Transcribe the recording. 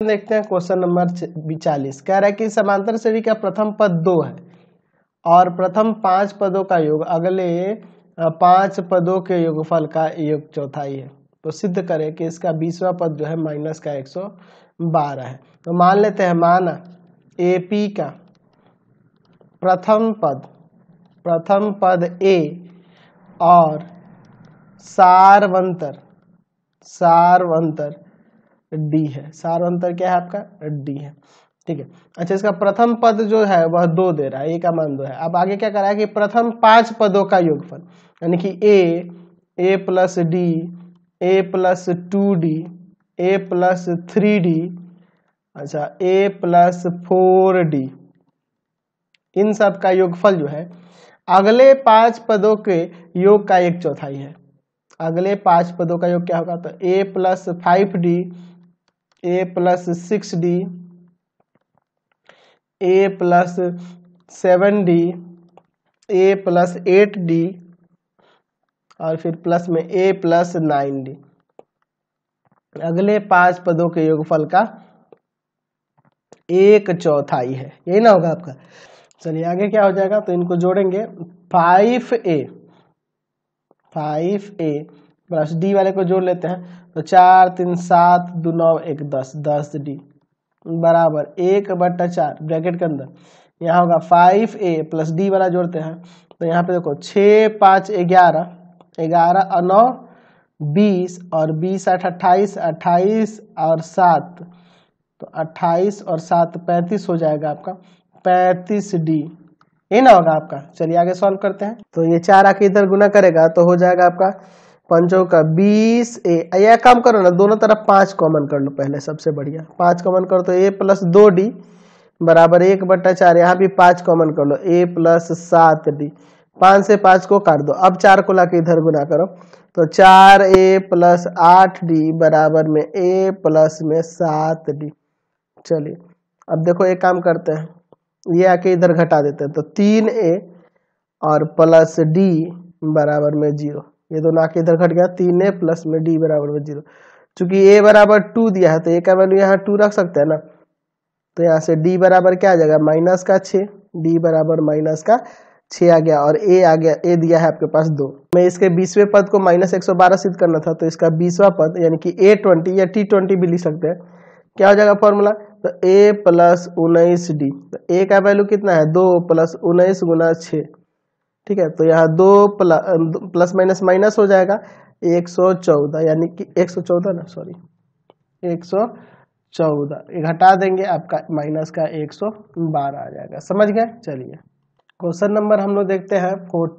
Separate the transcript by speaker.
Speaker 1: देखते हैं question number चालीस। कह रहा है कि समांतर श्रेणी का प्रथम पद दो है और प्रथम पाँच पदों का योग, अगले पाँच पदों के योगफल का योग चौथाई है। तो सिद्ध करें कि इसका बीसवा पद जो है माइनस का एक सौ बारह है। तो मान लेते हैं, मान ए पी का प्रथम पद प्रथम पद ए और सारवंतर सारवंतर डी है। सार अंतर क्या है आपका? डी है। ठीक है। अच्छा इसका प्रथम पद जो है, वह दो दे रहा है। ए का मान दो है। अब आगे क्या कर है कि प्रथम पाँच पदों का योगफल, यानी कि A A plus D, A plus two D, A plus three D अच्छा ए प्लस फोर डी। इन सब का योगफल जो है, अगले पाँच पदों के योग का एक चौथाई है। अगले पाँच पदों का योग क्या होगा? तो A plus five D A plus six D A plus seven D A plus eight D और फिर प्लस में ए प्लस नाइन डी अगले पाँच पदों के योगफल का एक चौथाई है। यही ना होगा आपका? चलिए, आगे क्या हो जाएगा? तो इनको जोड़ेंगे। Five A five A plus D वाले को जोड़ लेते हैं। तो चार, तीन, सात, दो, नौ, एक, दस दस डी। बराबर, एक बट्टा चार, ब्रैकेट के अंदर। यहाँ होगा फाइव ए प्लस डी वाला जोड़ते हैं। तो यहाँ पे देखो, छः, पाँच, ग्यारह ग्यारह और नौ, बीस और बीस आठ अट्ठाईस अट्ठाईस और सात। तो अट्ठाईस और सात पैंतीस हो जाएगा आपका। पैंतीस डी। ये ना होगा आपका। चलिए आगे सॉल्व करते हैं। तो ये चार आके इधर गुना करेगा तो हो जाएगा आपका पंचों का बीस, ए यह काम करो ना, दोनों तरफ़ पाँच कॉमन कर लो पहले, सबसे बढ़िया। पाँच कॉमन करो तो ए प्लस दो डी, बराबर एक बट्टा चार, यहाँ भी पाँच कॉमन कर लो, ए प्लस सात डी। पाँच से पाँच को काट दो, अब चार को लाके इधर गुना करो। तो चार ए प्लस आठ डी बराबर में ए प्लस में सात डी। चलिए, अब देखो एक काम करते हैं, ये आके इधर घटा देते हैं तो तीन ए और प्लस डी बराबर में ज़ीरो। ये दोनों आके इधर घट गया, तीन ए प्लस में डी बराबर में ज़ीरो चूँकि ए बराबर टू दिया है तो ए का वैल्यू यहाँ टू रख सकते हैं ना? तो यहाँ से डी बराबर क्या आ जाएगा? माइनस का छ डी बराबर माइनस का छ आ गया, और ए आ गया ए दिया है आपके पास दो। मैं इसके बीसवें पद को माइनस एक सौ बारह सिद्ध करना था तो इसका बीसवा पद, यानी कि ए ट्वेंटी या टी ट्वेंटी भी लिख सकते हैं। क्या हो जाएगा फॉर्मूला तो ए प्लस उन्नीस डी तो ए का वैल्यू कितना है? दो प्लस उन्नीस गुना छ ठीक है तो यहाँ दो प्लस माइनस माइनस हो जाएगा। एक सौ चौदह, यानी कि एक सौ चौदह ना सॉरी एक सौ चौदह घटा देंगे, आपका माइनस का एक सौ बारह आ जाएगा। समझ गए? चलिए। क्वेश्चन नंबर हम लोग देखते हैं, फोर्टी